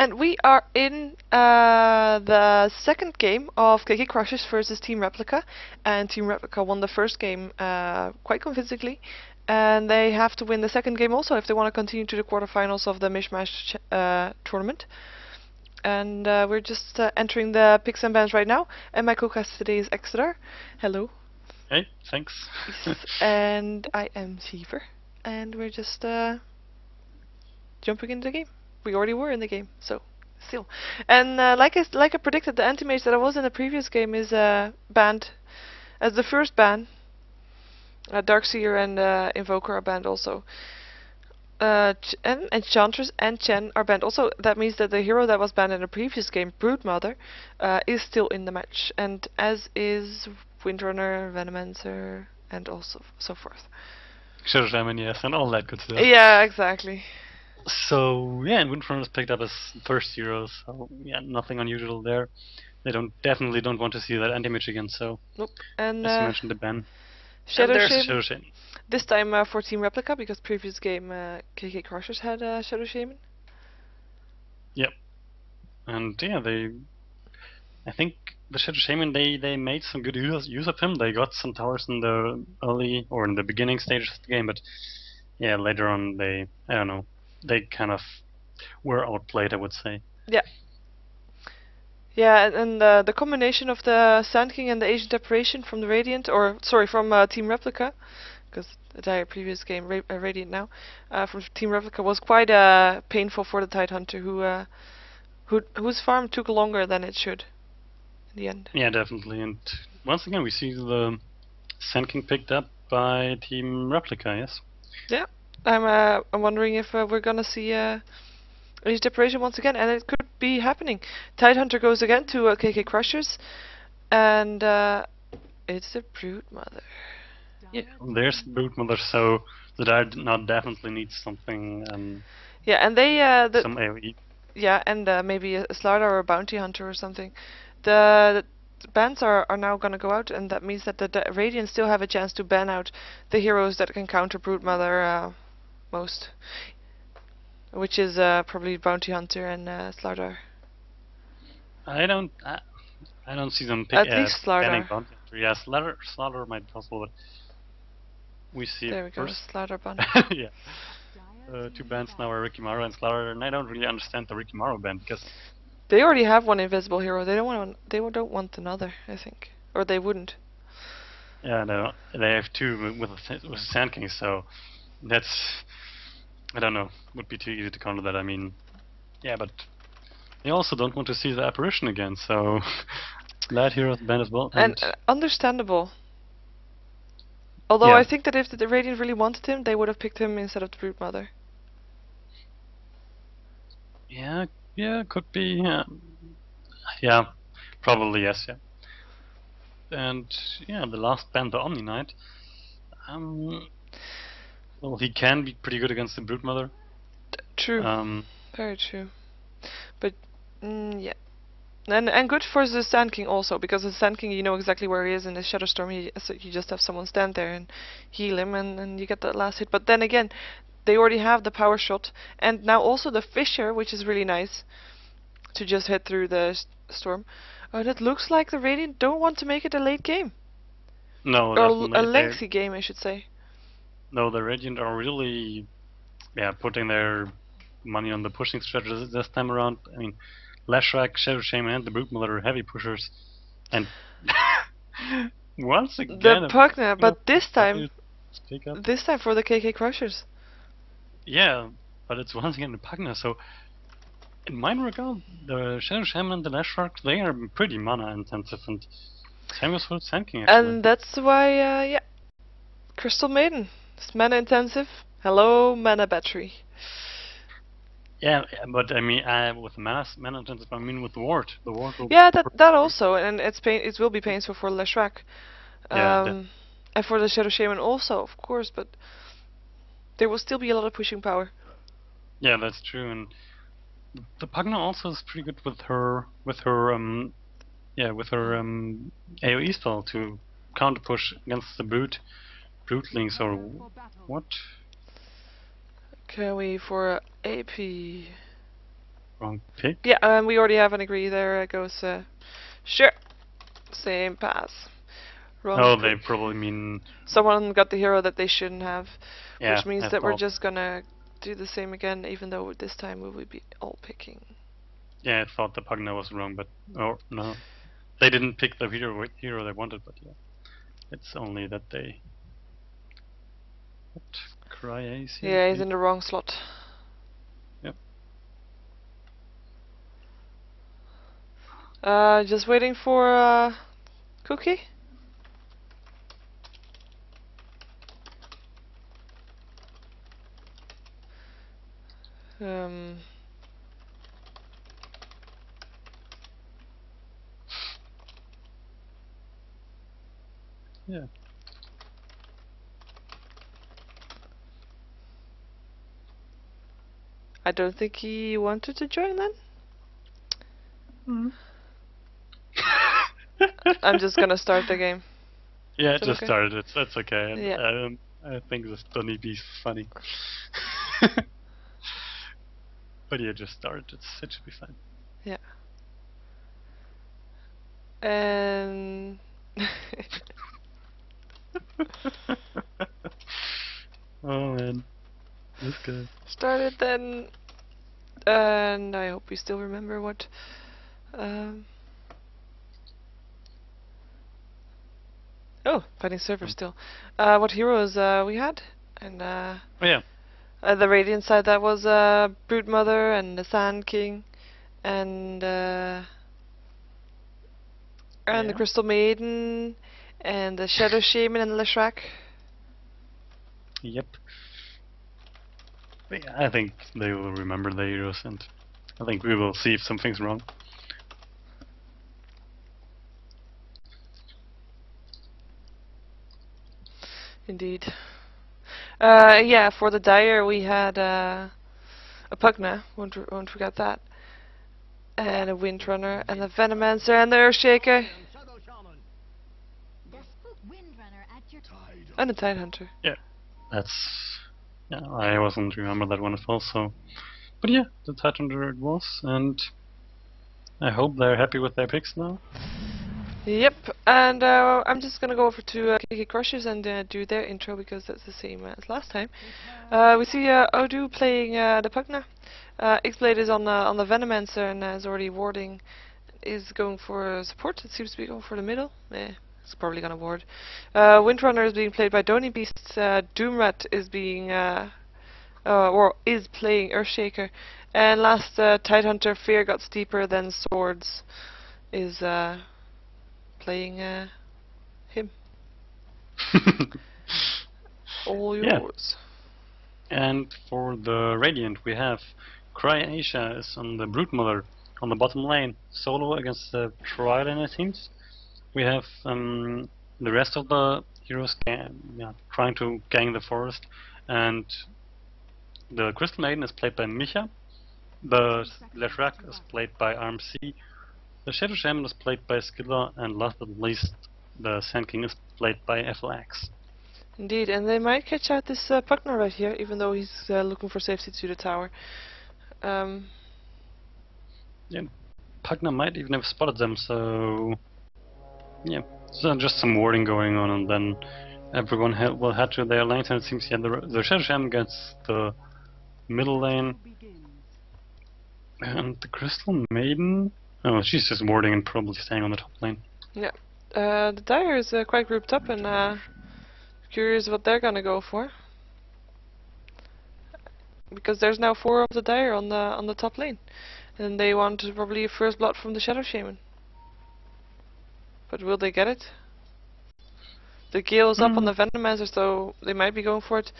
And we are in uh, the second game of KK Krushers versus Team Replika, and Team Replika won the first game uh, quite convincingly, and they have to win the second game also if they want to continue to the quarterfinals of the Mishmash uh, tournament. And uh, we're just uh, entering the picks and bans right now, and my co-cast today is Exeter. Hello. Hey, thanks. and I am Sheever, and we're just uh, jumping into the game we already were in the game, so still. And uh, like I like I predicted, the anti-mage that I was in the previous game is uh, banned as the first ban. Uh, Darkseer and uh, Invoker are banned also. Uh, Ch and Enchantress and Chen are banned also. That means that the hero that was banned in the previous game, Broodmother, uh, is still in the match, and as is Windrunner, Venomancer, and also so forth. Shadow Shaman, yes, and all that good stuff. Yeah, exactly. So yeah, and Windrunner's picked up as first hero, so yeah, nothing unusual there. They don't definitely don't want to see that anti-mage again, so nope. And as uh, you mentioned the ban. Shadow and Shaman. Shadow Shaman. This time uh, for Team Replika because previous game uh, KK Krushers had uh, Shadow Shaman. Yep. And yeah, they I think the Shadow Shaman they, they made some good use, use of him. They got some towers in the early or in the beginning stages of the game, but yeah, later on they I don't know they kind of were outplayed, I would say. Yeah. Yeah, and, and uh, the combination of the Sand King and the Ancient Apparition from the Radiant, or sorry, from uh, Team Replika, because the entire previous game, Ra uh, Radiant now, uh, from Team Replika was quite uh, painful for the Tide Hunter, who, uh, who whose farm took longer than it should in the end. Yeah, definitely. And once again, we see the Sand King picked up by Team Replika, yes? Yeah. I'm uh, I'm wondering if uh, we're gonna see uh, Ancient Apparition once again, and it could be happening. Tidehunter goes again to uh, KK Krushers, and uh, it's the Broodmother. Yeah, there's the Broodmother, so the Dire now definitely needs something, um, Yeah, and they uh, the some AoE. yeah, and uh, maybe a Slardar or a Bounty Hunter or something. The, the bans are are now gonna go out, and that means that the, the Radiant still have a chance to ban out the heroes that can counter Broodmother uh, most, which is uh, probably Bounty Hunter and uh, Slardar. I don't, I, I don't see them pick, At uh, least Slardar. Bounty Hunter. Yeah, Slardar, Slardar might be possible, but we see There we go. Slardar ban. yeah. Uh, two bands now are Rikimaru and Slardar, and I don't really understand the Rikimaru band because They already have one invisible hero. They don't want. They don't want another. I think, or they wouldn't. yeah, no, they have two with with, with Sand King, so that's I don't know, would be too easy to counter that. I mean, yeah, but they also don't want to see the apparition again, so that hero's banned as well. And uh, understandable. Although Yeah. I think that if the Radiant really wanted him, they would have picked him instead of the Broodmother. Yeah, yeah, could be. Yeah, yeah, probably yes, yeah. And yeah, the last band, the Omni Knight. Um, well, he can be pretty good against the Broodmother. True. Um, Very true. But mm, yeah. And and good for the Sand King also because the Sand King you know exactly where he is in the Shadow Storm. He, so you just have someone stand there and heal him, and, and you get that last hit. But then again, they already have the power shot, and now also the Fissure, which is really nice to just hit through the storm. And it looks like the Radiant don't want to make it a late game no, or a, definitely a they- lengthy game, I should say. No, the Radiant are really, yeah, putting their money on the pushing strategy this time around. I mean, Leshrac, Shadow Shaman, and the Broodmother are heavy pushers, and once again, The Pugna, but this time, Pugna Speak up. this time for the KK Krushers. Yeah, but it's once again the Pugna, so in my regard, the Shadow Shaman and the Leshrac, they are pretty mana intensive, and same as Sand King, actually. And that's why, uh, yeah, Crystal Maiden. It's mana intensive. Hello, mana battery. yeah, yeah, but I mean, uh, with mana, mana intensive, I mean with the Ward. The Ward will Yeah, that that also, and it's pain. It will be painful for Leshrac. Yeah, that- Um, and for the Shadow Shaman also, of course, but there will still be a lot of pushing power. Yeah, that's true, and the Pugna also is pretty good with her with her um yeah with her um AOE spell to counter push against the brute brootlings or what? Can we for AP? Wrong pick. Yeah, um, we already have an agree. There it goes. Uh, sure. Same pass. Wrong Oh, they probably mean Someone got the hero that they shouldn't have, yeah. which means that we're just gonna do the same again, even though this time we will be all picking. Yeah, I thought the Pugna was wrong, but oh no, they didn't pick the hero hero they wanted. But yeah, it's only that they. What? Cry Ace? Yeah, he's in the wrong slot. Yep. Uh, just waiting for uh, Cookie. Um. Yeah. I don't think he wanted to join then. Hmm. I'm just gonna start the game. Yeah, it just okay? started. It's that's okay. Yeah. I don't. I think this Donny B's funny. but yeah, just started It's it should be fine. Yeah. And oh man, this guy. started then. And I hope you still remember what. Um, oh, fighting server Mm. still. Uh, what heroes uh, we had, and uh, Oh yeah, uh, the Radiant side that was uh, Brood Mother and the Sand King, and uh, and the Crystal Maiden, and the Shadow Shaman and the Leshrac. yep. But yeah, I think they will remember the heroes, and I think we will see if something's wrong. Indeed. Uh, yeah, for the Dire we had uh, a Pugna, won't, r- won't forget that. And a Windrunner, and a Venomancer, and the Earthshaker, Desperate Windrunner at your and a Tidehunter. Yeah, that's yeah, I wasn't remember that one at all. So, but yeah, the Titan it was, and I hope they're happy with their picks now. Yep, and uh, I'm just gonna go over to uh, Kiki Krushers and uh, do their intro because that's the same as last time. Uh, we see uh, Odu playing uh, the Pugna. Uh, X-Blade is on the on the Venomancer and is already warding. Is going for support. It seems to be going for the middle. Eh, it's probably gonna ward. Uh, Windrunner is being played by Donny Beast. Uh, Doomrat is being uh, uh, or is playing Earthshaker. And last uh, Tidehunter, Fear got steeper than Swords, is uh, playing uh, him. All yours. Yeah. And for the Radiant, we have Cry Asia is on the Broodmother on the bottom lane, solo against the Trident, it seems. We have um, the rest of the heroes yeah, trying to gang the forest, and the Crystal Maiden is played by Micha. The Leshrac is played by RMC. The Shadow Shaman is played by Skilla, and last but not least, the Sand King is played by FLX. Indeed, and they might catch out this uh, Pugna right here, even though he's uh, looking for safety to the tower. Um, Pugna might even have spotted them, so yeah, so just some warding going on, and then everyone ha- will head to their lanes, and it seems yeah, the Shadow Shaman gets the middle lane, and the Crystal Maiden. Oh, she's just warding and probably staying on the top lane. uh, the Dire is uh, quite grouped up and uh, curious what they're gonna go for. Because there's now four of the Dire on the on the top lane, and they want probably a first blood from the Shadow Shaman. But will they get it? The Gale is up on the Venomancer, so they might be going for it.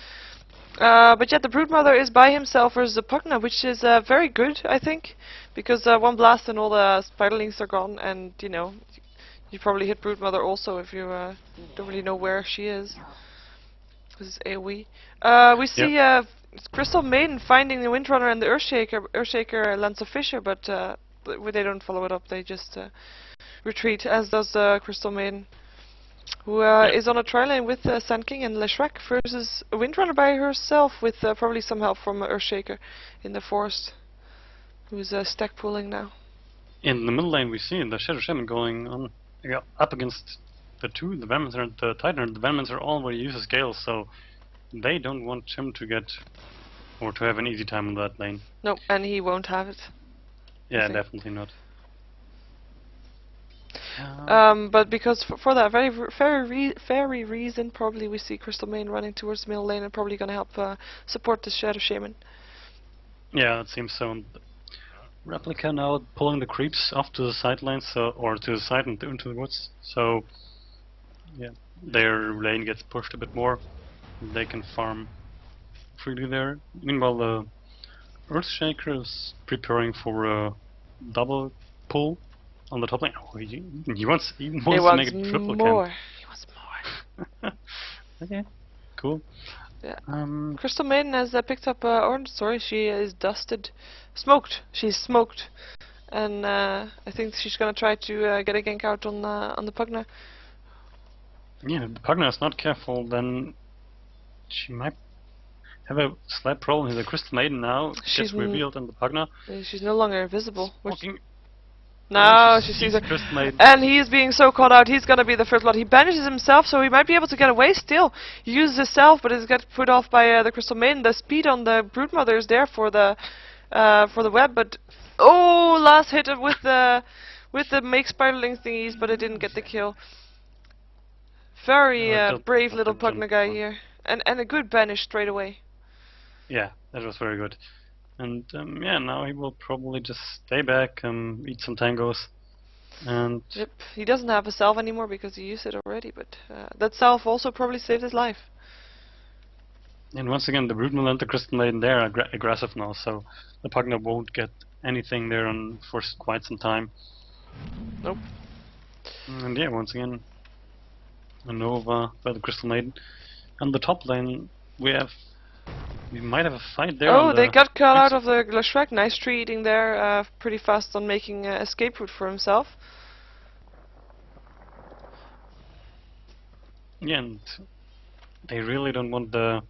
Uh, but yet the Broodmother is by himself versus the Pugna, which is uh, very good, I think, because uh, one blast and all the Spiderlings are gone, and you know, you probably hit Broodmother also if you uh, don't really know where she is. This is AoE. Uh, we see uh, Crystal Maiden finding the Windrunner and the Earthshaker. Earthshaker lands a Fissure, but uh, they don't follow it up. They just uh, retreat, as does uh, Crystal Maiden, who uh, Yep. is on a tri lane with uh, Sand King and Leshrac versus a Windrunner by herself, with uh, probably some help from Earthshaker in the forest. who's uh, stack pulling now. In the middle lane, we see the Shadow Shaman going on yeah, up against the two, the Venomancer and the Titan. The Venomancer already uses Gale, so they don't want him to get or to have an easy time on that lane. No, and he won't have it. Yeah, definitely not. Um, Um, but because for, for that very very re- very reason, probably we see Crystal Main running towards the middle lane and probably gonna help uh, support the Shadow Shaman. yeah, it seems so. Replika now pulling the creeps off to the sidelines, so or to the side and into the woods. So yeah, their lane gets pushed a bit more. They can farm freely there. Meanwhile, the Earthshaker is preparing for a double pull on the top lane. Oh, he, he wants he wants he to wants make it triple more. He wants more. okay, cool. Yeah. Um, Crystal Maiden has uh, picked up uh, orange. Sorry, she is dusted, smoked. She's smoked, and uh, I think she's gonna try to uh, get a gank out on uh, on the Pugna. yeah, if the Pugna is not careful, then she might have a slight problem. The Crystal Maiden now She's gets revealed in the Pugna. She's no longer invisible. Which Walking. No, she she sees her. And he is being so caught out, he's gonna be the first blood. He banishes himself, so he might be able to get away still. He uses himself, but it's got put off by uh, the Crystal Maiden. The speed on the Broodmother is there for the uh, for the web, but oh, last hit with the with the make spiderling thingies, but it didn't get the kill. Very uh, brave little Pugna guy here, and and a good banish straight away. Yeah, that was very good. And um, yeah, now he will probably just stay back and eat some tangos. And Yep, he doesn't have a salve anymore because he used it already, but uh, that salve also probably saved his life. and once again, the Broodmal and the Crystal Maiden they are aggressive now, so the Pugna won't get anything there on for quite some time. Nope. And yeah, once again, a Nova by the Crystal Maiden. On the top lane, we have we might have a fight there. oh, they the got cut out of the Leshrac. Nice tree eating there, uh, pretty fast on making uh, escape route for himself. Yeah, and they really don't want the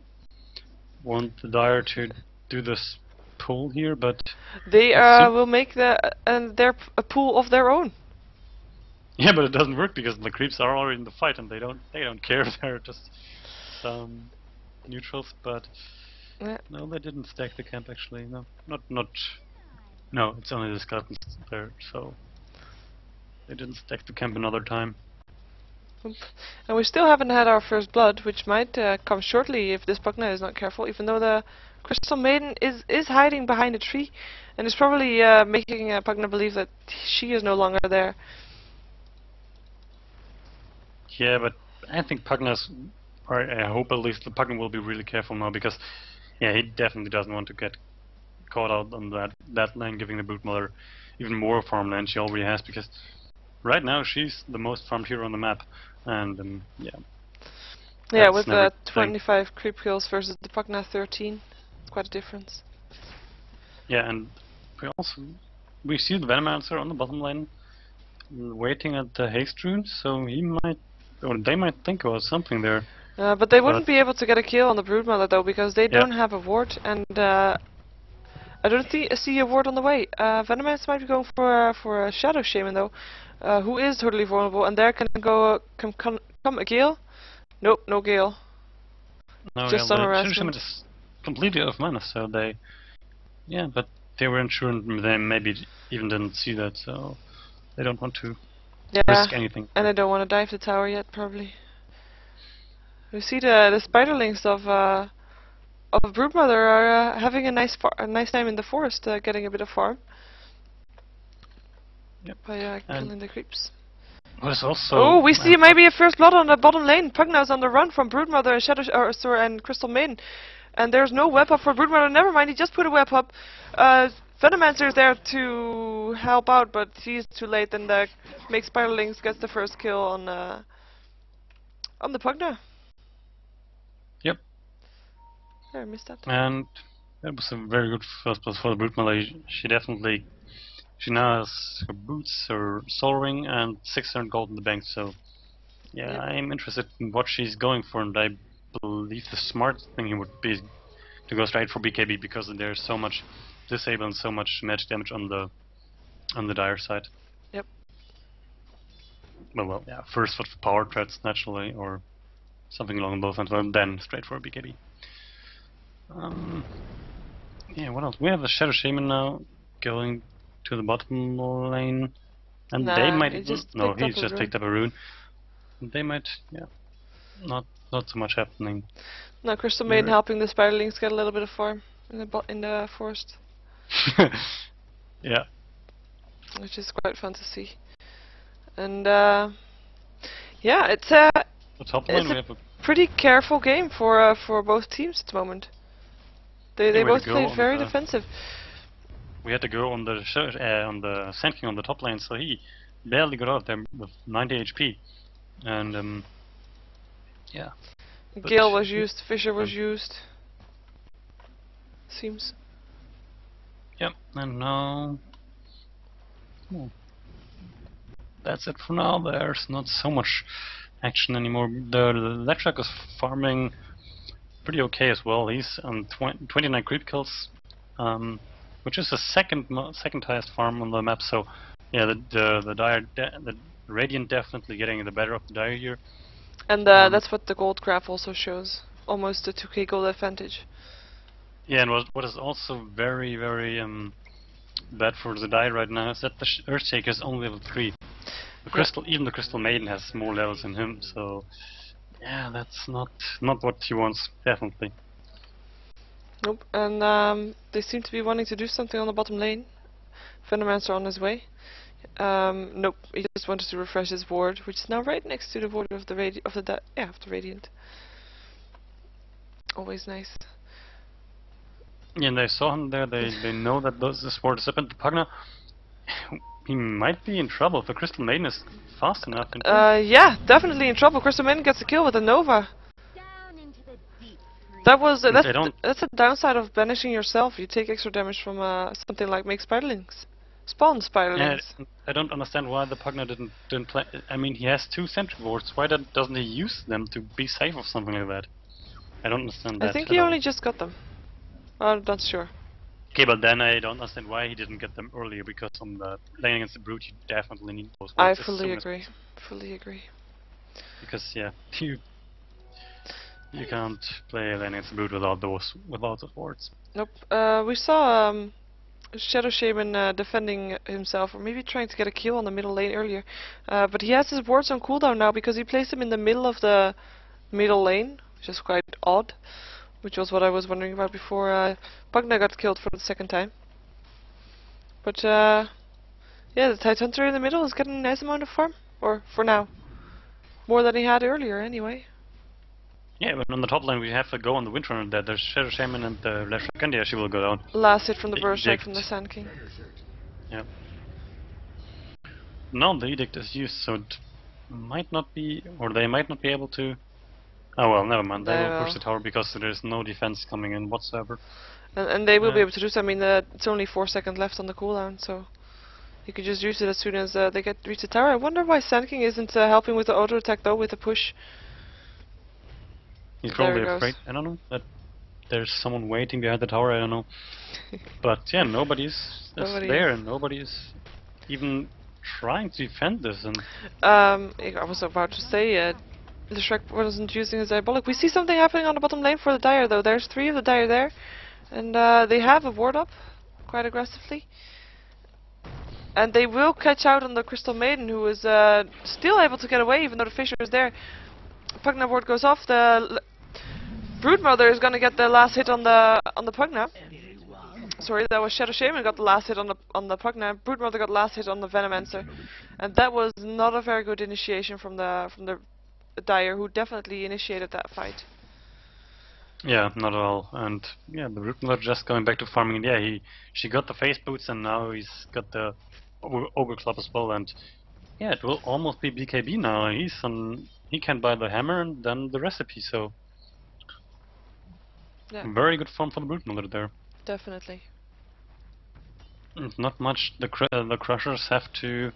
want the Dire to do this pool here, but They uh, will make the uh, and their a pool of their own. yeah, but it doesn't work because the creeps are already in the fight and they don't they don't care. They're just some neutrals, but Yeah. no, they didn't stack the camp actually. No, not not. No, it's only the skeletons there, so they didn't stack the camp another time. And we still haven't had our first blood, which might uh, come shortly if this Pugna is not careful. Even though the Crystal Maiden is is hiding behind a tree, and is probably uh, making uh, Pugna believe that she is no longer there. Yeah, but I think Pugna's, or I hope at least the Pugna will be really careful now because, yeah, he definitely doesn't want to get caught out on that that lane, giving the boot mother even more farmland she already has because right now she's the most farmed hero on the map, and um, yeah, Yeah, with the uh, thing. 25 creep kills versus the Pugna 13. it's Quite a difference. yeah, and we also we see the Venomancer on the bottom lane waiting at the haste rune, so he might or they might think about something there. Uh, but they wouldn't But- be able to get a kill on the Broodmother though, because they Yeah. don't have a ward, and uh, I don't thi- see a ward on the way. Uh, Venomance might be going for for a Shadow Shaman though, uh, who is totally vulnerable, and there can go uh, come come, come a Gale. Nope, no Gale. No, Just yeah, the harassment. Shaman is completely out of mana, so they, yeah, but they were insured. They maybe even didn't see that, so they don't want to Yeah, risk anything. and I don't want to dive the tower yet, probably. We see the the spiderlings of uh, of Broodmother are uh, having a nice far- a nice time in the forest, uh, getting a bit of farm. Yep. By uh, And- killing the creeps. There's also Oh, we see uh, maybe a first blood on the bottom lane. Pugna's on the run from Broodmother and Shadow or sorry, and Crystal Maiden. And there's no web up for Broodmother. Never mind, he just put a web up. Uh, Venomancer is there to help out, but he's too late. And the make Spiderlings gets the first kill on uh, on the Pugna. Yep. Yeah, I missed that. And that was a very good first pass for the Broodmother. She definitely, she now has her boots, her soul ring, and 600 gold in the bank. So, yeah, Yep. I'm interested in what she's going for, and I believe the smart thing would be to go straight for BKB because there's so much disabling so much magic damage on the on the dire side. Yep. Well, well, yeah. First for Power Treads naturally, or something along those lines. Well, then straight for BKB. Um, yeah. What else? We have a Shadow Shaman now going to the bottom lane, and they might just no, he's just picked up a rune. They might, yeah, not not so much happening. Now Crystal Maiden helping the Spiderlings get a little bit of farm in the bo- in the forest, yeah, which is quite fun to see. And uh, yeah, it's the It's a- a pretty careful game for uh, for both teams at the moment. They they Yeah, way to both played very the- defensive. we had to go on the uh, on the Sand King on the top lane, so he barely got out of there with 90 HP, and um, yeah, Gale was used, Fissure was Um, used. Seems. yep, and now. hmm. That's it for now. There's not so much action anymore. The Leshrac is farming pretty okay as well. He's on tw 29 creep kills, um, which is the second mo- second highest farm on the map. So, yeah, the the the dire de- the Radiant definitely getting the better of the dire here. And uh, Um, that's what the gold graph also shows. Almost a 2k gold advantage. Yeah, and what what is also very very um bad for the die right now is that the sh- Earthshaker is only level three. The crystal, even the Crystal Maiden has more levels than him, so yeah, that's not not what he wants. Definitely. Nope. And um, they seem to be wanting to do something on the bottom lane. Venomancer on his way. Um, nope. He just wanted to refresh his ward, which is now right next to the ward of the radi- of the yeah of the radiant. Always nice. Yeah, and they saw him there. They they know that those this ward is up, in the Pugna. He might be in trouble if the Crystal Maiden is fast enough. Uh, yeah, definitely in trouble. Crystal Maiden gets a kill with a Nova. Down into the deep freeze. That was uh, that's that's a downside of banishing yourself. You take extra damage from uh, something like make spiderlings, spawn spiderlings. yeah. I don't understand why the Pugna didn't didn't play. I mean, he has two sentry wards. Why don't- doesn't he use them to be safe or something like that? I don't understand that. I think he all. only just got them. I'm not sure. Okay, but then I don't understand why he didn't get them earlier, because on the playing against the brute, you definitely need those I fully agree. Fully agree. Because yeah, you you can't play lane against the brute without those without those wards. Nope. Uh, we saw um, Shadow Shaman uh, defending himself, or maybe trying to get a kill on the middle lane earlier. Uh, but he has his wards on cooldown now because he placed them in the middle of the middle lane, which is quite odd. Which was what I was wondering about before uh, Pugna got killed for the second time. But uh, yeah, the Tide Hunter in the middle is getting a nice amount of farm, or for now, more than he had earlier anyway. Yeah, but on the top lane we have to go on the Windrunner. There, there's Shadow Shaman and the uh, Leshrakandia. She will go down. Last hit from the burst strike from the Sand King. Yeah. Now the edict is used, so it might not be, or they might not be able to. Oh well, never mind. They, They will push the tower because there is no defense coming in whatsoever. And, and they will be able to do so. I mean, uh, it's only four seconds left on the cooldown, so you could just use it as soon as uh, they get reach the tower. I wonder why Sand King isn't uh, helping with the auto attack though, with the push. He's probably afraid. I don't know that there's someone waiting behind the tower. I don't know. But yeah, nobody's Nobody there, is. and nobody's even trying to defend this. And Um, I I was about to say, uh, the Shrek wasn't using his diabolic. We see something happening on the bottom lane for the Dire though. There's three of the Dire there, and uh, they have a ward up quite aggressively. And they will catch out on the Crystal Maiden, who is uh, still able to get away, even though the Fissure is there. Pugna ward goes off. The Broodmother is gonna get the last hit on the on the Pugna. Sorry, that was Shadow Shaman got the last hit on the on the Pugna. Broodmother got the last hit on the Venomancer, and that was not a very good initiation from the from the Dire, who definitely initiated that fight. yeah, not at all. And yeah, the root just going back to farming. Yeah, he she got the Phase Boots, and now he's got the ogre, club as well. And yeah, it will almost be BKB now. He's on. He can buy the hammer and then the recipe. So Yeah, very good form for the brute there. definitely. Not much. The cr- uh, the Krushers have to,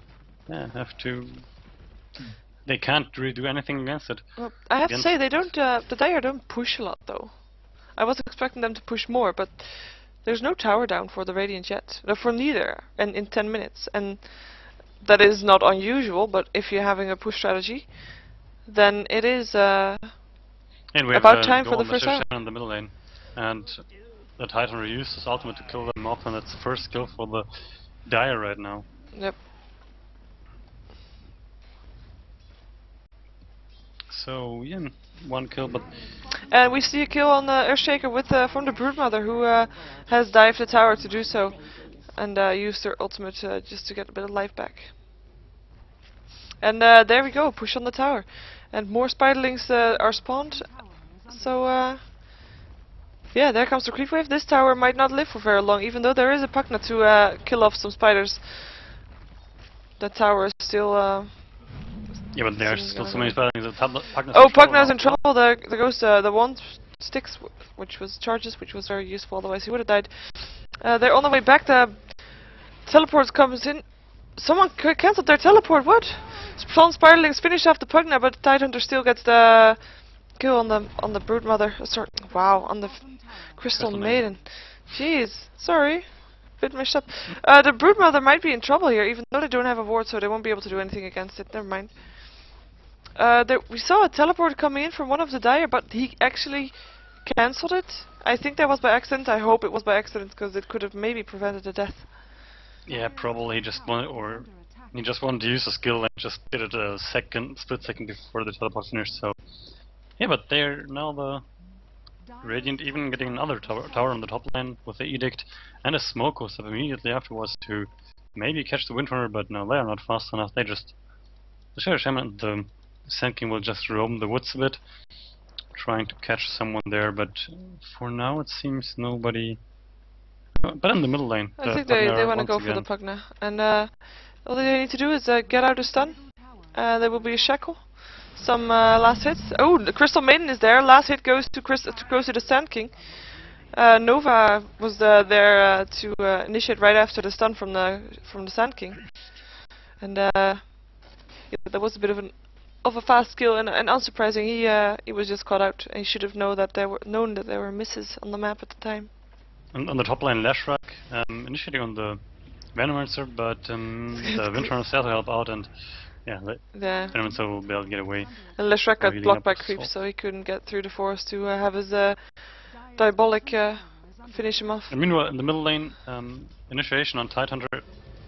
yeah, have to. They can't really do anything against it. Well, I have to say they don't. Uh, the Dire don't push a lot though. I was expecting them to push more, but There's no tower down for the Radiant yet. No, for neither, and in 10 minutes. And that is not unusual, but if you're having a push strategy, then it is, uh, And we have About uh, time for the first round. In the middle lane. And the Titan reuses ultimate to kill them off, and it's the first kill for the Dire right now. yep. So, yeah, one kill, but And we see a kill on the Earthshaker with uh, from the Broodmother, who uh, has dived the tower to do so, and uh, used her ultimate uh, just to get a bit of life back. And uh, there we go, push on the tower, and more spiderlings uh, are spawned. So yeah, there comes the creep wave. This tower might not live for very long, even though there is a Pugna to kill off some spiders. That tower is still. Yeah, but there's still gonna so many go. spellings. The tab- Pugna's Oh, in trouble Pugna's in trouble. There, there goes uh, the one sticks, which was charges, which was very useful. Otherwise, he would have died. Uh, they're on the way back. The teleport comes in. Someone c- cancelled their teleport. What? Some spiderlings finish off the Pugna, but the Tidehunter still gets the kill on the on the Broodmother. Uh, sorry, wow, on the f- Crystal, Crystal Maiden. Jeez, sorry. Bit messed up. Uh, the Broodmother might be in trouble here, even though they don't have a ward, so they won't be able to do anything against it. Never mind. Uh, there, we saw a teleport coming in from one of the Dire, but he actually cancelled it. I think that was by accident. I hope it was by accident, because it could have maybe prevented a death. Yeah, probably just wanted, or he just wanted to use a skill and just did it a second, split second before the teleport finished. So, yeah, but they're now the Radiant even getting another tower, tower on the top lane with the Edict and a smoke was up immediately afterwards to maybe catch the Windrunner, but no, they are not fast enough. They just the Shadow Shaman the Sand King will just roam the woods a bit, trying to catch someone there. But for now, it seems nobody. But in the middle lane, I the think they, they want to go for the Pugna. And uh, all they need to do is uh, get out a stun. Uh, there will be a shackle. Some uh, last hits. Oh, the Crystal Maiden is there. Last hit goes to Chris to goes to the Sand King. Uh, Nova was uh, there uh, to uh, initiate right after the stun from the from the Sand King. And uh, yeah, that was a bit of an of a fast kill and, and unsurprising. He uh, he was just caught out. And he should have known that there were known that there were misses on the map at the time. On, on the top lane, Leshrac um, initiating on the Venomancer, but um, the Windrunner to help out, and yeah, the The Venomancer will be able to get away. And Leshrac got blocked by the creeps, so he couldn't get through the forest to uh, have his uh, diabolic uh, finish him off. And meanwhile, in the middle lane, um, initiation on Tidehunter,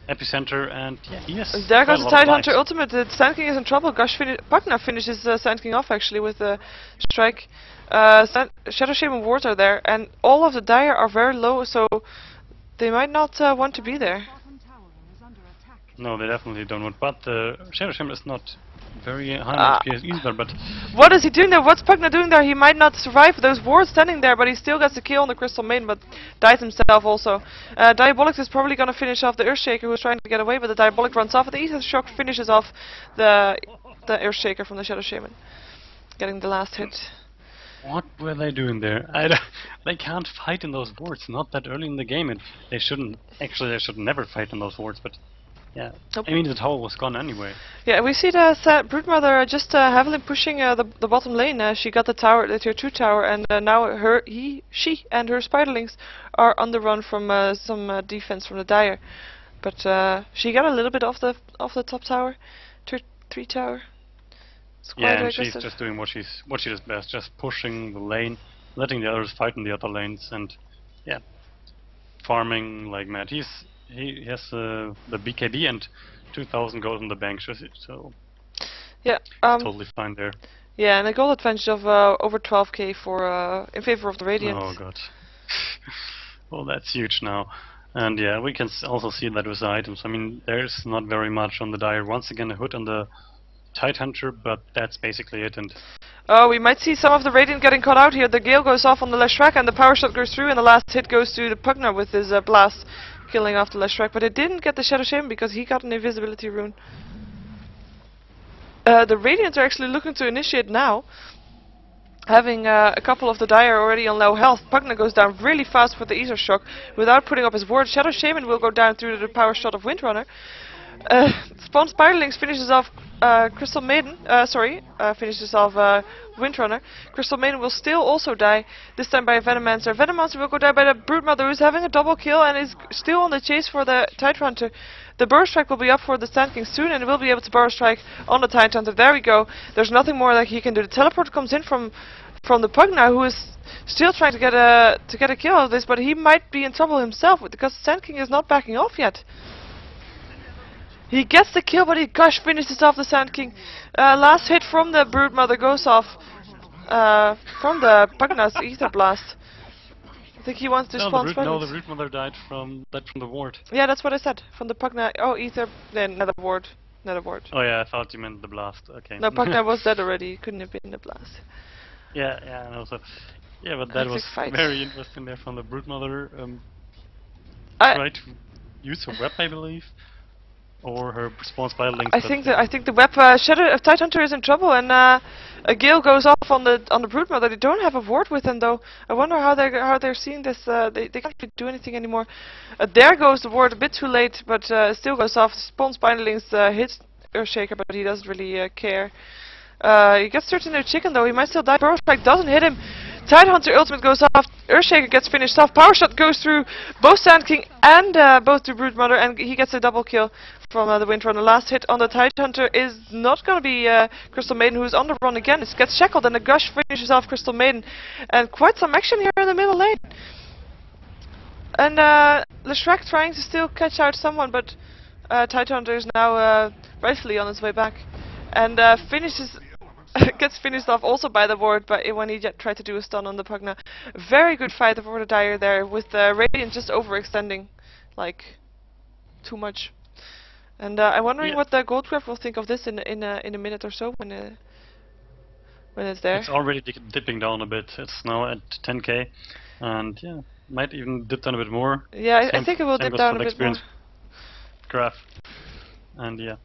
Epicenter, and yeah, he has And there goes the lot of Tidehunter lives. ultimate. The Sand King is in trouble. Gush fini- Pugna finishes uh, Sand King off actually with a strike. Uh, Sand- Shadow Shaman wards are there, and all of the Dire are very low, so they might not uh, want to be there. No, they definitely don't want. But the Shadow Shaman is not very high on FPS either. But What is he doing there? What's Pugna doing there? He might not survive those wards standing there, but he still gets the kill on the Crystal Maiden, but dies himself also. Uh, Diabolic is probably going to finish off the Earthshaker who's trying to get away, but the Diabolic runs off, and the Ether Shock finishes off the the Earthshaker from the Shadow Shaman, getting the last hit. what were they doing there? I they can't fight in those wards. Not that early in the game, and they shouldn't. Actually, they should never fight in those wards. But yeah, Nope. I mean the tower was gone anyway. Yeah, we see the sa- Broodmother uh, just uh, heavily pushing uh, the the bottom lane. Uh, she got the tower, the tier two tower, and uh, now her, he, she, and her spiderlings are on the run from uh, some uh, defense from the Dire. But uh, she got a little bit off the off the top tower, tier three tower. It's quite Yeah, and she's just doing what she's what she does best, just pushing the lane, letting the others fight in the other lanes, and yeah, farming like mad. He's he has uh, the BKB and 2,000 gold in the bank, so yeah, um, totally fine there. yeah, and a gold advantage of uh, over 12k for uh, in favor of the Radiant. Oh god. well, that's huge now. And yeah, we can also see that with the items. I mean, there's not very much on the dire. Once again, a hood on the Tidehunter, but that's basically it. And Oh, we might see some of the Radiant getting caught out here. The Gale goes off on the Leshrac and the power shot goes through and the last hit goes to the Pugna with his uh, blast, killing off the Leshrac. But it didn't get the Shadow Shaman because he got an invisibility rune. Uh, the Radiants are actually looking to initiate now. Having uh, a couple of the Dire already on low health, Pugna goes down really fast with the Ether Shock without putting up his ward. Shadow Shaman will go down through the power shot of Windrunner. Uh, Spawn Spiderlings finishes off uh, Crystal Maiden. Uh, sorry, uh, finishes off uh, Windrunner. Crystal Maiden will still also die. This time by a Venomancer. Venomancer will go die by the Broodmother, who's having a double kill and is still on the chase for the Tide Hunter. The Burrow Strike will be up for the Sand King soon, and will be able to Burrow Strike on the Tide Hunter. There we go. There's nothing more that he can do. The teleport comes in from from the Pug now, who is still trying to get a to get a kill out of this, but he might be in trouble himself because the Sand King is not backing off yet. He gets the kill, but he Gush finishes off the Sand King. Uh, last hit from the Broodmother goes off uh, from the Pugna's Ether Blast. I think he wants to No, spawn root, no, the spiders. root mother died from died from the ward. Yeah, that's what I said. From the Pugna. Oh, Ether. Then Nether Ward. Nether Ward. Oh yeah, I thought you meant the blast. Okay. No, Pugna was dead already. He couldn't have been the blast. Yeah, yeah, and also, yeah, but that Classic was fight. very interesting there from the brood mother. Um, I, tried to use her web, I believe, or her response by. I think the I think the web uh, Shadow of Tide Hunter is in trouble, and uh, a gale goes off on the on the Broodmother. They don't have a ward with them though. I wonder how they how they're seeing this. Uh, they they can't really do anything anymore. Uh, there goes the ward a bit too late, but uh, still goes off. Spawn Spinelings uh, hits Earthshaker, but he doesn't really uh, care. Uh, he gets turned into a chicken though. He might still die. Burrow Strike doesn't hit him. Tide Hunter ultimate goes off. Earthshaker gets finished off. Power Shot goes through both Sand King and uh, both the Broodmother, and he gets a double kill from uh, the. Last hit on the Tide Hunter is not going to be uh, Crystal Maiden, who's on the run again. It gets shackled, and the Gush finishes off Crystal Maiden. And quite some action here in the middle lane. And uh, Leshrac trying to still catch out someone, but uh, Tide Hunter is now uh, rightfully on his way back. And uh, finishes gets finished off also by the ward, but when he tried to do a stun on the Pugna. Very good fight for the Dire there, with uh, Radiant just overextending, like, too much. And uh, I'm wondering Yeah. what the Goldcraft will think of this in in a, in a minute or so when uh, when it's there. It's already di- dipping down a bit. It's now at 10k, and yeah, might even dip down a bit more. yeah, I, I think it will dip down a bit more. graph. And yeah,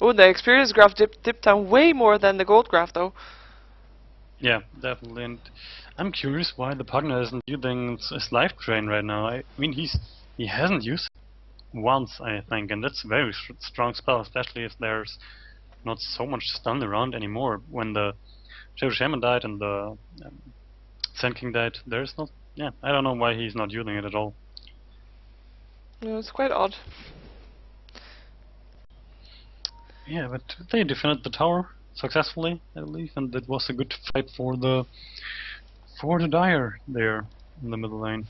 Oh, the experience graph dipped dipped down way more than the gold graph though. yeah, definitely. And I'm curious why the partner isn't using his- Life Drain right now. I mean, he's he hasn't used it once, I think, and that's a very strong spell, especially if there's not so much stun around anymore. When the Shadow Shaman died and the um, Sand King died, there's not. Yeah, I don't know why he's not using it at all. No, it's quite odd. Yeah, but they defended the tower successfully, I believe, and it was a good fight for the for the Dire there in the middle lane.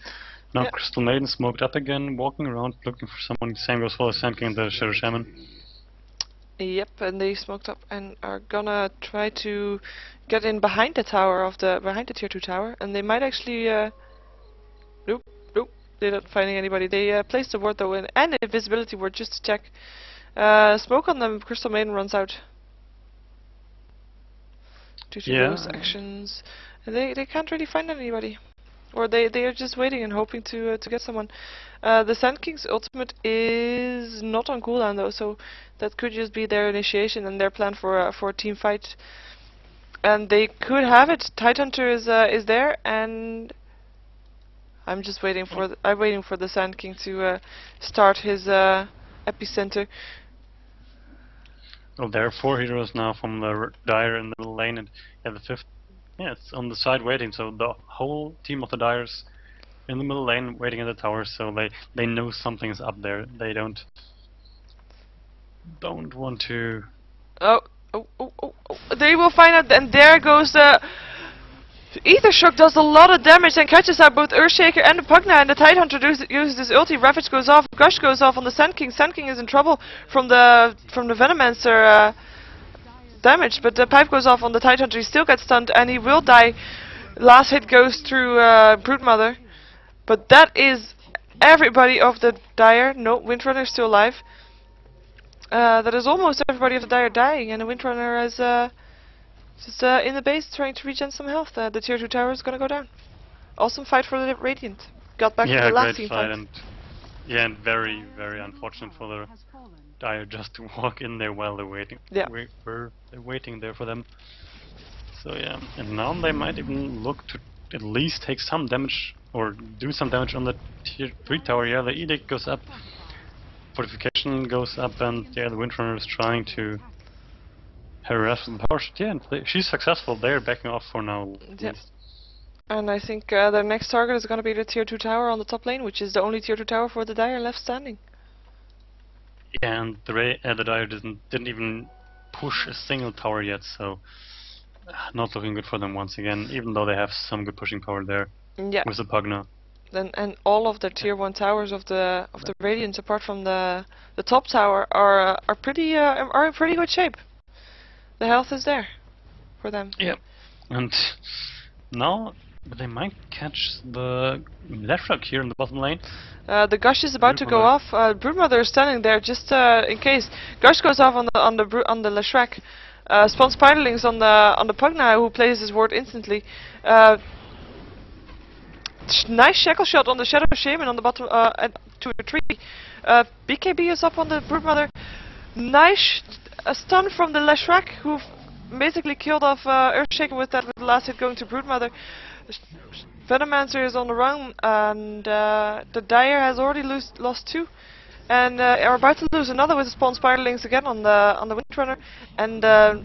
Now Yeah. Crystal Maiden smoked up again, walking around looking for someone. Same goes for the Sand King and the Shadow Shaman. Yep, and they smoked up and are gonna try to get in behind the tower of the behind the tier two tower, and they might actually. Uh, nope, nope, they're not finding anybody. They uh, placed a ward though, and an invisibility ward just to check. Uh, smoke on them. Crystal Maiden runs out. Due to Yeah. those actions, and they they can't really find anybody, or they they are just waiting and hoping to uh, to get someone. Uh, the Sand King's ultimate is not on cooldown though, so that could just be their initiation and their plan for a for a team fight. And they could have it. Tidehunter is uh, is there, and I'm just waiting for the, I'm waiting for the Sand King to uh, start his uh, epicenter. Well, there are four heroes now from the Dire in the middle lane, and yeah, the fifth, yeah, it's on the side waiting. So the whole team of the Dires in the middle lane waiting at the tower, so they they know something's up there. They don't don't want to. Oh, oh, oh, oh, oh. They will find out, and there goes the. Ether Shock does a lot of damage and catches out both Earthshaker and the Pugna, and the Tidehunter uses his ulti. Ravage goes off, Gush goes off on the Sand King. Sand King is in trouble from the from the Venomancer uh, damage, but the pipe goes off on the Tidehunter. He still gets stunned, and he will die. Last hit goes through uh, Broodmother, but that is everybody of the Dire. No, Windrunner is still alive. Uh, that is almost everybody of the Dire dying, and the Windrunner is uh, just uh, in the base trying to regen some health. Uh, the tier 2 tower is gonna go down. Awesome fight for the Radiant. Got back yeah, to the last great team fight, fight. and yeah, and very very unfortunate for the Dire just to walk in there while they're waiting. Yeah. We're they're waiting there for them. So yeah, and now they might even look to at least take some damage or do some damage on the tier three tower. Yeah, the edict goes up. Fortification goes up, and yeah, the Windrunner is trying to harass the power. Yeah, and they, she's successful. They're backing off for now. Yeah. And I think uh, their next target is going to be the tier 2 tower on the top lane, which is the only tier 2 tower for the Dire left standing. Yeah, and the Ray, uh, the Dire didn't didn't even push a single tower yet, so uh, not looking good for them once again. Even though they have some good pushing power there Yeah. with the Pugna. Then and all of the tier 1 towers of the of the Radiants, apart from the the top tower, are uh, are pretty uh, are in pretty good shape. The health is there for them. Yep. And now they might catch the Leshrac here in the bottom lane. Uh, the gush is about to go off. Uh, Broodmother is standing there just uh, in case. Gush goes off on the on the Bru- on the Leshrac. Uh, spawns Spiderlings on the on the Pugna who plays his ward instantly. Uh, sh- nice shackle shot on the Shadow Shaman on the bottom uh, to a tree. Uh, BKB is up on the Broodmother. Nice a stun from the Leshrac who basically killed off uh, Earthshaker with that with the last hit going to Broodmother. Venomancer is on the run, and uh, the Dire has already lost two, and uh, are about to lose another with the spawn Spiderlings again on the on the Windrunner, and uh,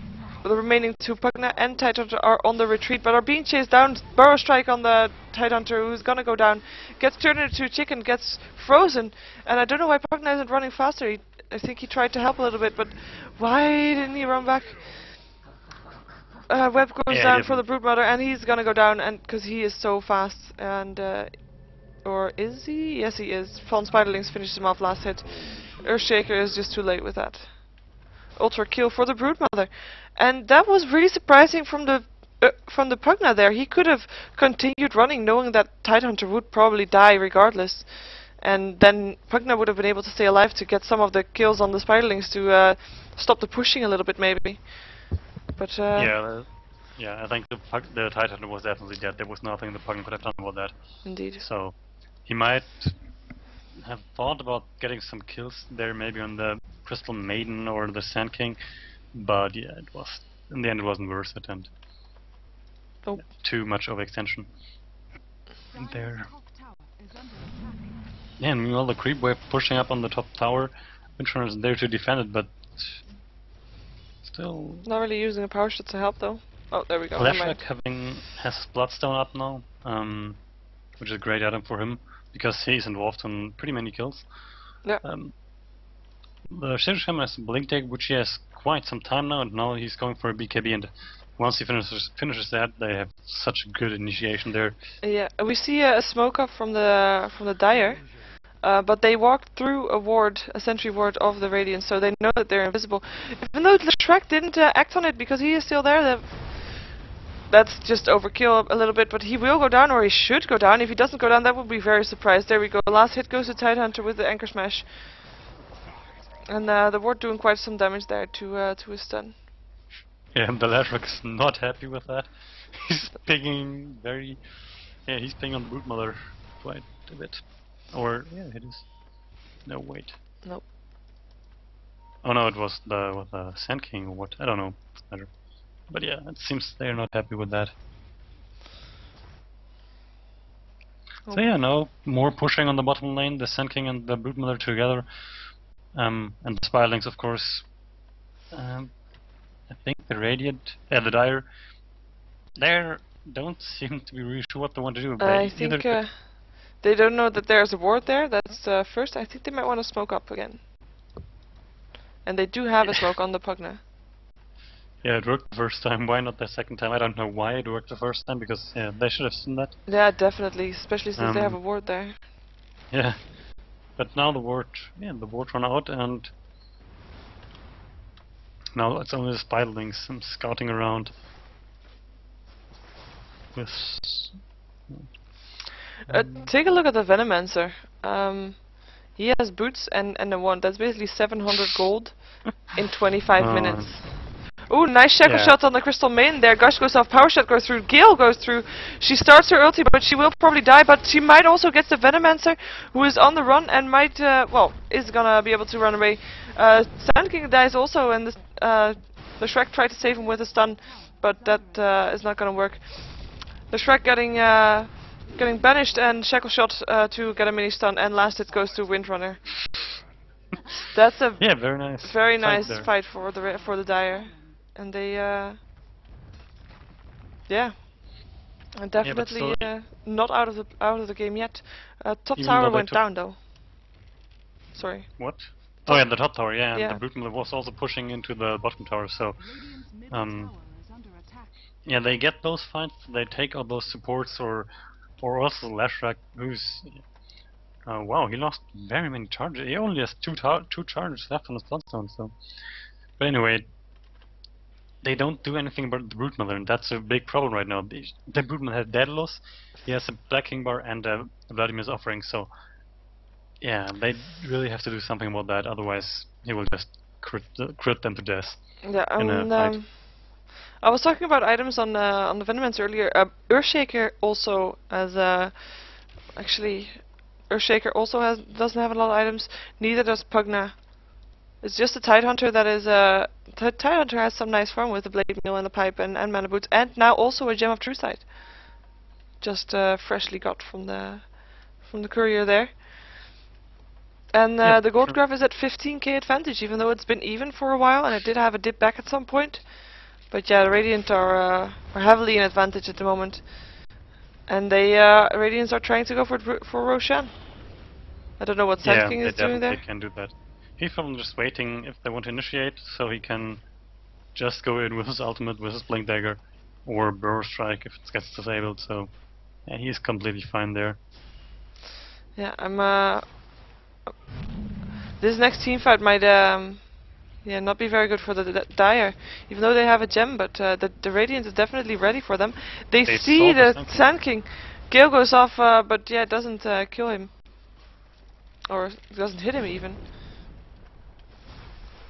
the remaining two Pugna and Tidehunter are on the retreat, but are being chased down. Burrow strike on the Tidehunter, who's gonna go down, gets turned into a chicken, gets frozen, and I don't know why Pugna isn't running faster. He, I think he tried to help a little bit, but why didn't he run back? Uh, Web goes Yeah, down for the Broodmother, and he's gonna go down, and because he is so fast, and uh, or is he? Yes, he is. Spawn Spiderlings finishes him off last hit. Earthshaker is just too late with that. Ultra kill for the Broodmother, and that was really surprising from the. Uh, from the Pugna there, he could have continued running, knowing that Tidehunter would probably die regardless, and then Pugna would have been able to stay alive to get some of the kills on the Spiderlings to uh, stop the pushing a little bit, maybe. But uh, yeah, uh, yeah. I think the the Titan was definitely dead. There was nothing the Pugna could have done about that. indeed. So he might have thought about getting some kills there, maybe on the Crystal Maiden or the Sand King, but yeah, it was in the end it wasn't worth it, and Oh. too much of extension there. Yeah, and meanwhile the creep wave pushing up on the top tower. Windrunner is there to defend it, but still Not really using a power shot to help though. Oh, there we go. mind. Having has Bloodstone up now, um, which is a great item for him because he's involved in pretty many kills. Yeah. Um, the Shadow Shaman has Blink Dagger, which he has quite some time now, and now he's going for a BKB. And once he finishes finishes that, they have such a good initiation there. Yeah, we see uh, a smoke up from the from the Dire, uh, but they walked through a ward, a sentry ward of the Radiant, so they know that they're invisible. Even though the Shrek didn't uh, act on it because he is still there, that's just overkill a little bit. But he will go down, or he should go down. If he doesn't go down, that would be very surprised. There we go. Last hit goes to Tidehunter with the Anchor Smash, and uh, the ward doing quite some damage there to uh, to his stun. Yeah, and the is not happy with that. He's pinging very. Yeah, he's pinging on the Broodmother quite a bit. Or yeah, it is. No, wait. Nope. Oh no, it was the with the Sand King or what? I don't know. Doesn't. But yeah, it seems they're not happy with that. So yeah, no more pushing on the bottom lane. The Sand King and the Broodmother together, um, and the Spiderlings, of course. Um, I think the Radiant, uh, the Dire, they don't seem to be really sure what they want to do. I They think either- uh, they don't know that there's a ward there. That's uh, first. I think they might want to smoke up again. And they do have a smoke on the Pugna. Yeah, it worked the first time. Why not the second time? I don't know why it worked the first time because yeah, they should have seen that. Yeah, definitely, especially since they have a Um, ward there. Yeah, but now the ward, yeah, the ward run out, and now it's only the spiderlings I'm scouting around. With Uh, take a look at the Venomancer. Um, he has boots and and a wand. That's basically 700 gold in 25 Oh. minutes. Ooh, nice shackle Yeah. shot on the Crystal Maiden there. Gush goes off, power shot goes through, Gale goes through. She starts her ulti, but she will probably die. But she might also get the Venomancer, who is on the run and might, uh, well, is gonna be able to run away. Uh, Sand King dies also, and the, uh, the Shrek tried to save him with a stun, but that uh, is not gonna work. The Shrek getting uh, getting banished and shackle shot uh, to get a mini stun, and last it goes to Windrunner. That's a yeah, very nice. very fight nice there. fight for the Ra- for the Dire, and they uh, yeah, and but definitely still- uh, not out of the out of the game yet. Uh, top Even tower went down though. Sorry. What? Oh yeah, the top tower. Yeah, and Yeah. the Brood was also pushing into the bottom tower. So Um, tower is under attack. yeah, they get those fights. They take out those supports, or or also Leshrac, who's uh, wow, he lost very many charges. He only has two tar- two charges left on his bloodstone. So, but anyway, they don't do anything about the Broodmother, and that's a big problem right now. The, the Broodmother has Daedalus, he has a Black King Bar, and a Vladimir's Offering. So, yeah, they really have to do something about that. Otherwise, he will just crit, crit them to death. Yeah, in a and um, I was talking about items on uh, on the Venomance earlier. Uh, Earthshaker also has uh, actually Earthshaker also has doesn't have a lot of items. Neither does Pugna. It's just the Tidehunter that is uh the Tidehunter has some nice farm with the blade mail and the pipe and, and mana boots and now also a gem of true sight. Just uh, freshly got from the from the courier there. And uh, Yeah, the gold sure. graph is at 15k advantage, even though it's been even for a while, and it did have a dip back at some point. But yeah, the Radiant are uh, are heavily in advantage at the moment, and they uh, Radiants are trying to go for for Roshan. I don't know what Sand yeah, King they is doing there. can do that. He's probably just waiting if they want to initiate, so he can just go in with his ultimate, with his blink dagger, or burrow strike if it gets disabled. So yeah, he's completely fine there. Yeah, I'm. Uh, this next team fight might um, yeah, not be very good for the, the Dire, even though they have a gem. But uh, the the Radiant is definitely ready for them. They, They see the Sand King. Sand King. Gale goes off, uh, but yeah, it doesn't uh, kill him, or doesn't hit him even.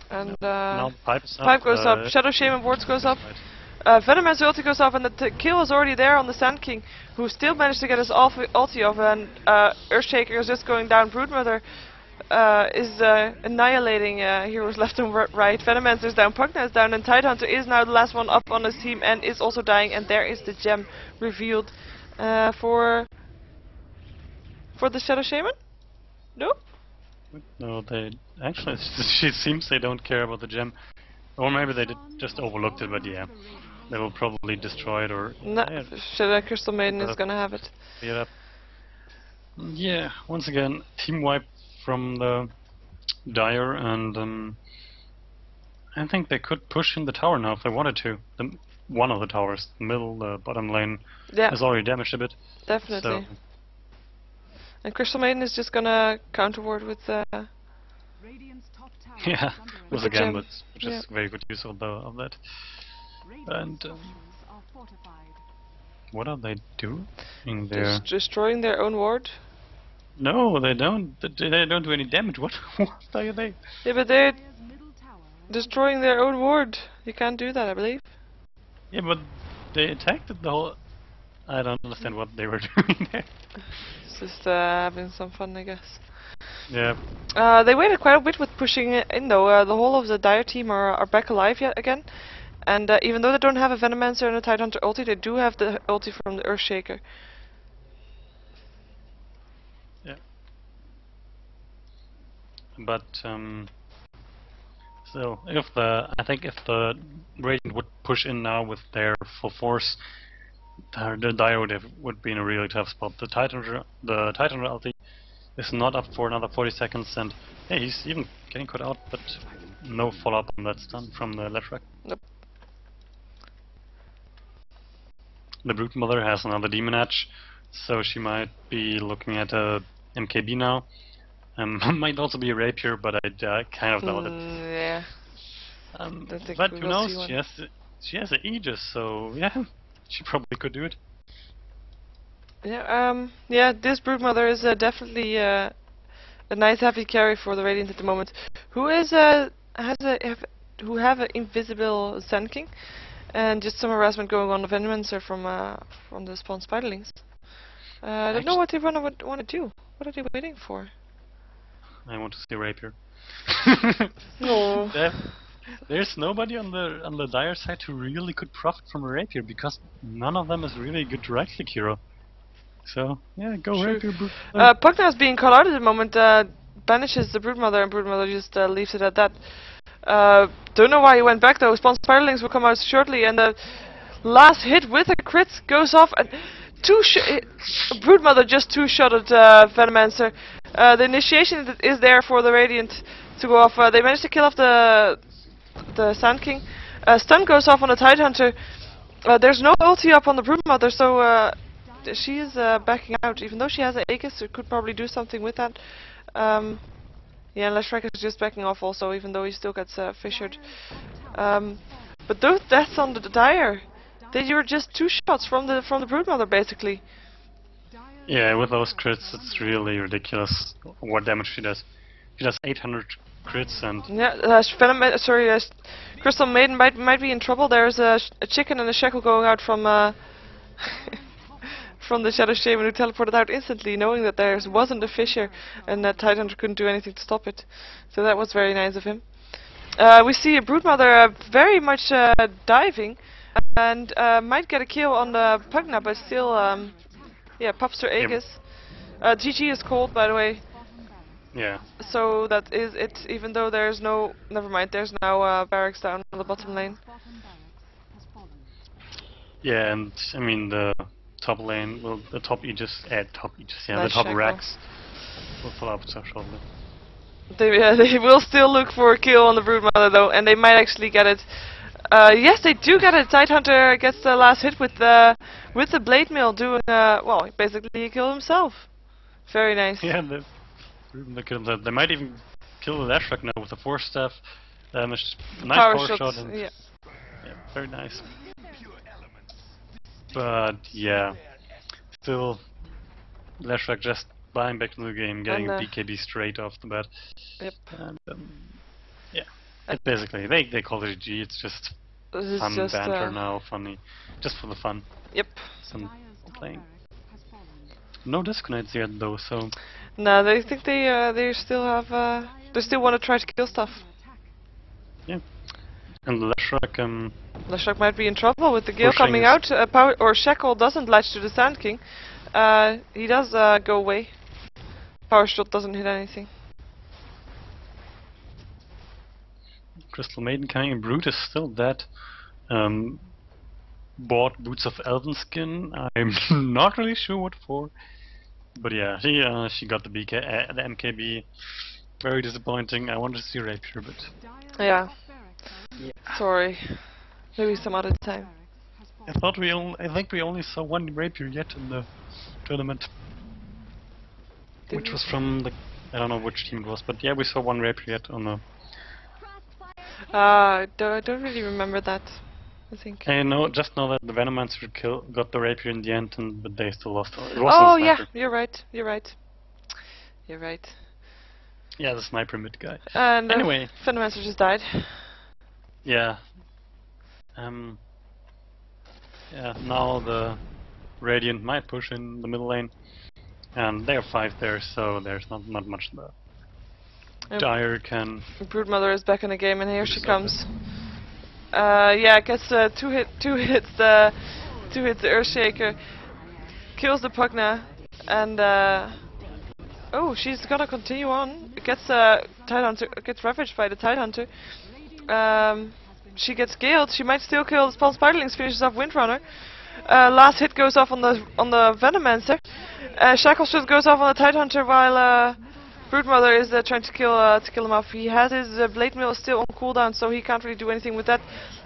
And uh, now pipe up. goes uh, up, Shadow Shaman Wards goes up. right. Uh, Venomance ulti goes off, and the t- kill is already there on the Sand King, who still managed to get his ulti off, and uh, Earthshaker is just going down. Broodmother uh, is uh, annihilating uh, heroes left and ri- right. Venomance is down, Pugna is down, and Tidehunter is now the last one up on his team and is also dying, and there is the gem revealed uh, for for the Shadow Shaman. No? No, they actually she seems they don't care about the gem, or maybe they did just overlooked it. But yeah, they will probably destroy it or No, yeah, Shadow Crystal Maiden is gonna have it. up. Yeah, once again, team wipe from the Dire, and um, I think they could push in the tower now if they wanted to. The one of the towers, the middle, the bottom lane, Yeah, is already damaged a bit. definitely. So And Crystal Maiden is just gonna counterward with uh, Radiant's top tower yeah, is under it was the a gem. gambit, which is very good use of the of that. And, um, structures are fortified. What are they doing there? just destroying their own ward. No, they don't. They don't do any damage. What? What are they? Yeah, but they're Dire's middle tower is destroying their own ward. You can't do that, I believe. Yeah, but they attacked the whole. I don't understand what they were doing there. Just uh, having some fun, I guess. Yeah, Uh, they waited quite a bit with pushing in, though. Uh, the whole of the Dire team are, are back alive yet again. And uh, even though they don't have a Venomancer and a Tidehunter ulti, they do have the ulti from the Earthshaker. But um. So if the I think if the Radiant would push in now with their full force, the, the Dire would, be in a really tough spot. The Titan the Titan ulti is not up for another 40 seconds, and yeah, he's even getting caught out, but no follow up on that stun from the Leshrac. Nope. The Broodmother has another Demon Edge, so she might be looking at a MKB now. Um, might also be a Rapier, but I uh, kind of doubt it. Mm, yeah. Um, but who knows? She has she has an Aegis, so yeah, she probably could do it. Yeah, um, yeah, this Broodmother is uh, definitely uh, a nice heavy carry for the Radiant at the moment. Who is uh, has a have, who have an invisible Sand King, and just some harassment going on of Venomancer from uh, from the spawn Spiderlings. Uh, I don't know what they wanna want to do. What are they waiting for? I want to see Rapier. No. There- there's nobody on the on the dire side who really could profit from a Rapier because none of them is really a good right click hero. So yeah, go True. Rapier. Uh, Pugna is being called out at the moment. Uh, banishes the Broodmother, and Broodmother just uh, leaves it at that. Uh, don't know why he went back though. Spawn Spiderlings will come out shortly, and the last hit with a crit goes off, and two sh Broodmother just two shot at uh, Venomancer. Uh, the initiation is there for the Radiant to go off. Uh, they managed to kill off the the Sand King. Uh, stun goes off on the Tidehunter. Uh, there's no ulti up on the Broodmother, so uh, she is uh, backing out. Even though she has an Aegis, it could probably do something with that. Um, yeah, and Leshrac is just backing off also, even though he still gets fissured. Um, but those deaths on the Dire, they were just two shots from the from the Broodmother, basically. Yeah, with those crits, it's really ridiculous what damage she does. She does 800 crits and Yeah, uh, Venom, uh, sorry, uh, Crystal Maiden might might be in trouble. There's a, a chicken and a shackle going out from uh, from the Shadow Shaman who teleported out instantly, knowing that there wasn't a fissure and that Tidehunter couldn't do anything to stop it. So that was very nice of him. Uh, we see a Broodmother uh, very much uh, diving and might get a kill on the Pugna, but still, um, yeah, pops her Yep. Uh, GG is cold, by the way. yeah. So that is it, even though there's no... Never mind, there's now uh, barracks down on the bottom lane. Bottom barracks has fallen. Yeah, and I mean the top lane, well, the top you just add top you just yeah, Nice the top shackle. racks will out so shortly. They, uh, they will still look for a kill on the Broodmother though, and they might actually get it. Uh, yes, they do get it. Tidehunter gets the last hit with the with the blade mail, doing uh, well, basically he killed himself. Very nice. Yeah, the, the, kill- the, they might even kill the Leshrac now with the force staff. Um, nice Power power, shot and yeah. yeah, very nice. But yeah, still, Leshrac just buying back into the game, getting uh, BKB straight off the bat. Yep. And um, yeah, basically they they call it a G. It's just This fun just banter uh, now, funny, just for the fun. Yep. Some playing. barracks has fallen. no disconnects yet though, so No, they think they uh, they still have uh, they still want to try to kill stuff. Yeah. and Leshrac um Leshrac might be in trouble with the Gale coming out. Uh, power or Shackle doesn't latch to the Sand King. Uh, he does uh, go away. Power shot doesn't hit anything. Crystal Maiden coming in Brood is still dead. Um, bought Boots of Elven Skin. I'm not really sure what for. But yeah, she uh, she got the BK, uh, the MKB. Very disappointing. I wanted to see Rapier, but Dire's Yeah. top barracks are- Sorry. Maybe some other time. I thought we only, I think we only saw one Rapier yet in the tournament, Did which was from the I don't know which team it was, but yeah, we saw one Rapier yet on the. Uh, I don't, I don't really remember that. I think. I know, just know that the Venomancer kill got the Rapier in the end, and but they still lost. It Oh yeah, you're right. You're right. You're right. yeah, the sniper mid guy. And uh, Anyway. Venomancer just died. Yeah. Um. Yeah. Now the Radiant might push in the middle lane, and they have five there, so there's not not much there. Dire can. Broodmother is back in the game, and here she comes. Uh, yeah, gets uh, two hit, two hits, the two hits the Earthshaker, kills the Pugna, and uh, oh, she's gonna continue on. Gets uh, Tidehunter, gets ravaged by the Tidehunter. Um, she gets scaled. She might still kill the Spawn Spiderlings. Finishes off Windrunner. Uh, last hit goes off on the on the Venomancer. Uh, Shackles just goes off on the Tidehunter while uh, Broodmother is uh, trying to kill uh, to kill him off. He has his uh, blade mail still on cooldown, so he can't really do anything with that.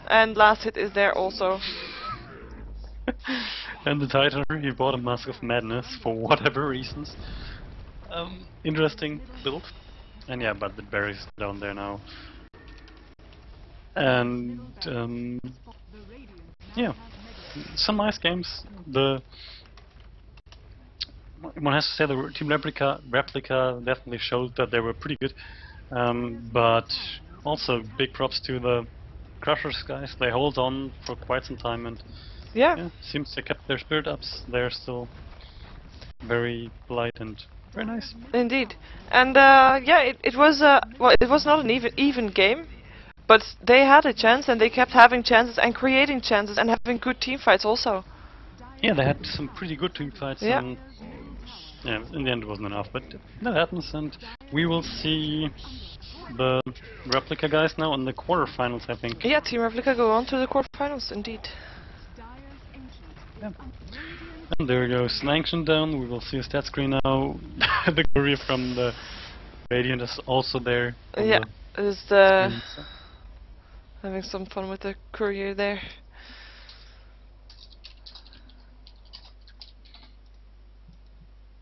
And last hit is there also. and the Titan, he bought a Mask of Madness for whatever reasons. Um, interesting build. And yeah, but the berries down there now. And um, yeah, some nice games. The one has to say the team Replika Replika definitely showed that they were pretty good, um, but also big props to the Krushers guys. They hold on for quite some time and Yeah, yeah, seems they kept their spirit ups. They're still very polite and very nice. indeed. And uh, yeah, it, it was uh, well, it was not an even even game, but they had a chance, and they kept having chances and creating chances and having good team fights also. Yeah, they had some pretty good team fights. Yeah. Yeah, in the end it wasn't enough, but that happens. And we will see the Replika guys now in the quarterfinals, I think. Yeah, Team Replika go on to the quarterfinals, indeed. Yeah. And there goes Sanction down. We will see a stat screen now. the courier from the Radiant is also there. Yeah, the is the screen, so- having some fun with the courier there.